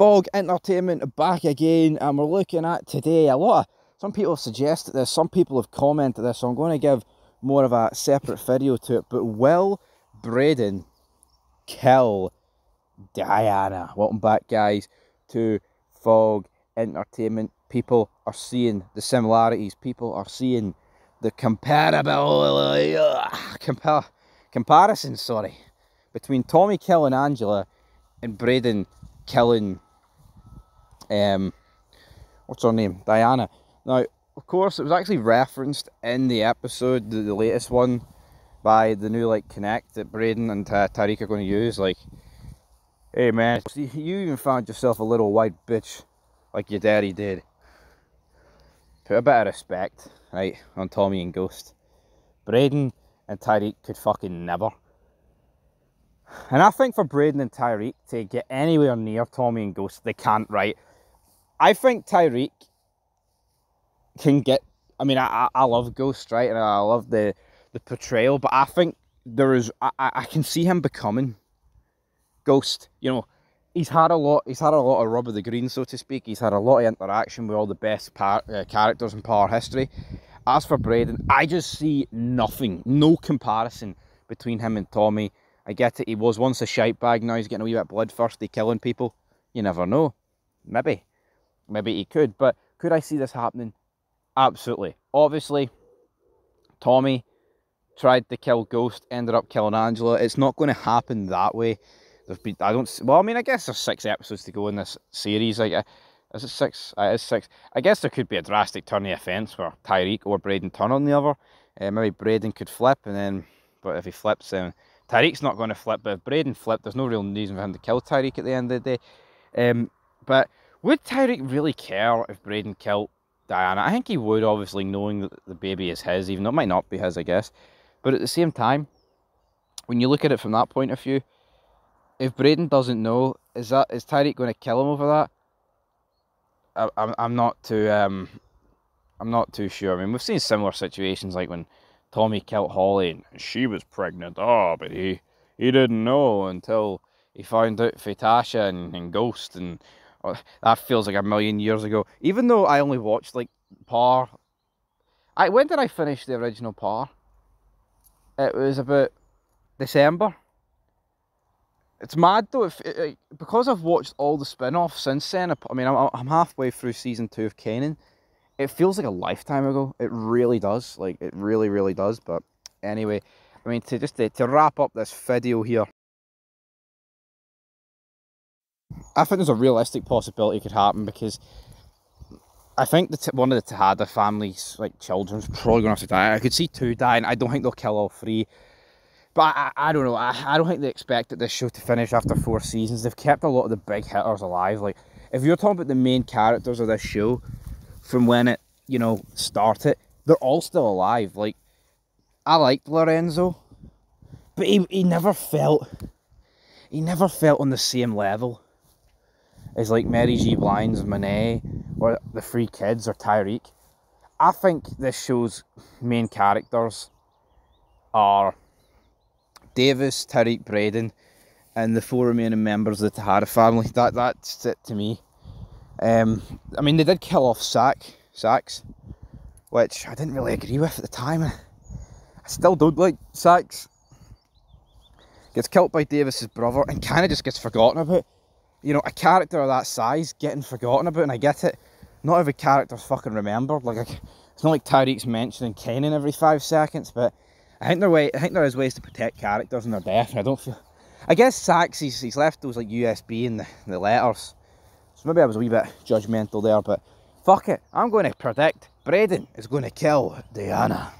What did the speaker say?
Fog Entertainment back again, and we're looking at today a lot of some people have suggested this, some people have commented this, so I'm going to give more of a separate video to it. But will Brayden kill Diana? Welcome back, guys, to Fog Entertainment. People are seeing the similarities, people are seeing the comparable uh, compar comparison, sorry, between Tommy killing Angela and Brayden killing um what's her name? Diana. Now, of course, it was actually referenced in the episode, the, the latest one, by the new like connect that Brayden and uh, Tariq are going to use. Like, hey man, you even found yourself a little white bitch like your daddy did. Put a bit of respect, right, on Tommy and Ghost. Brayden and Tariq could fucking never. And I think for Brayden and Tariq to get anywhere near Tommy and Ghost, they can't, right? I think Tariq can get. I mean, I, I love Ghost, right? And I love the, the portrayal, but I think there is. I, I can see him becoming Ghost. You know, he's had a lot. He's had a lot of rub of the green, so to speak. He's had a lot of interaction with all the best par, uh, characters in Power history. As for Brayden, I just see nothing, no comparison between him and Tommy. I get it. He was once a shite bag. Now he's getting a wee bit bloodthirsty, killing people. You never know. Maybe, maybe he could. But could I see this happening? Absolutely. Obviously, Tommy tried to kill Ghost, ended up killing Angela. It's not going to happen that way. There's been, I don't, well, I mean, I guess there's six episodes to go in this series. Like, uh, is it six? Uh, it is six. I guess there could be a drastic turn of events where Tariq or Brayden turn on the other. Uh, maybe Brayden could flip, and then, but if he flips, then Tariq's not going to flip. But if Brayden flipped, there's no real reason for him to kill Tariq at the end of the day. Um, but would Tariq really care if Brayden killed Diana. I think he would, obviously, knowing that the baby is his, even though it might not be his, I guess. But at the same time, when you look at it from that point of view, if Brayden doesn't know, is that is Tariq going to kill him over that? I, I'm I'm not too um, I'm not too sure. I mean, we've seen similar situations like when Tommy killed Holly and she was pregnant. Oh, but he he didn't know until he found out for Tasha and, and Ghost and Oh, that feels like a million years ago. Even though I only watched like Par. I when did I finish the original Par? It was about December. It's mad though, if it, because I've watched all the spin-offs since then. I mean, I'm, I'm halfway through season two of Kanan. It feels like a lifetime ago. It really does. Like it really, really does. But anyway, I mean, to just to, to wrap up this video here. I think there's a realistic possibility it could happen because I think that one of the Tejada family's like children's probably going to have to die. I could see two dying. I don't think they'll kill all three. But I, I, don't know. I, I don't think they expected this show to finish after four seasons. They've kept a lot of the big hitters alive. Like if you're talking about the main characters of this show from when it, you know, started, they're all still alive. Like I liked Lorenzo, but he, he never felt he never felt on the same level is like Mary J. Blige's Monet or the Three Kids or Tariq. I think this show's main characters are Davis, Tariq Brayden, and the four remaining members of the Tejada family. That that's it to me. Um, I mean, they did kill off Sack, Saxe, which I didn't really agree with at the time. I still don't like Saxe. Gets killed by Davis's brother and kind of just gets forgotten about you know, a character of that size getting forgotten about, and I get it. Not every character's fucking remembered. Like, it's not like Tariq's mentioning Kanan every five seconds, but I think there way I think there is ways to protect characters in their death. I don't feel. I guess Saxe he's, he's left those like USB in the, the letters, so maybe I was a wee bit judgmental there. But fuck it, I'm going to predict Brayden is going to kill Diana.